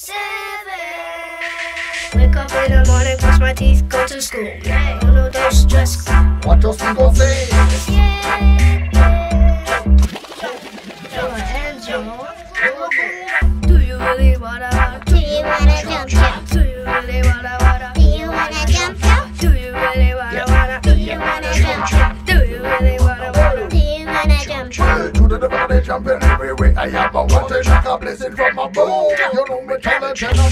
seven. Wake up in the morning, brush my teeth, go to school. Yeah, oh no, don't stress. What else we gon' say? Yeah, yeah. Jump and jump. Do you really wanna? Do you wanna jump, jump? Do you really wanna? Wanna? Do you wanna jump, jump? Do you really wanna? Wanna? Do you wanna jump, jump? Hey, to the they jumping. I have a wanted like a blessing from above. You know me, tell the channel,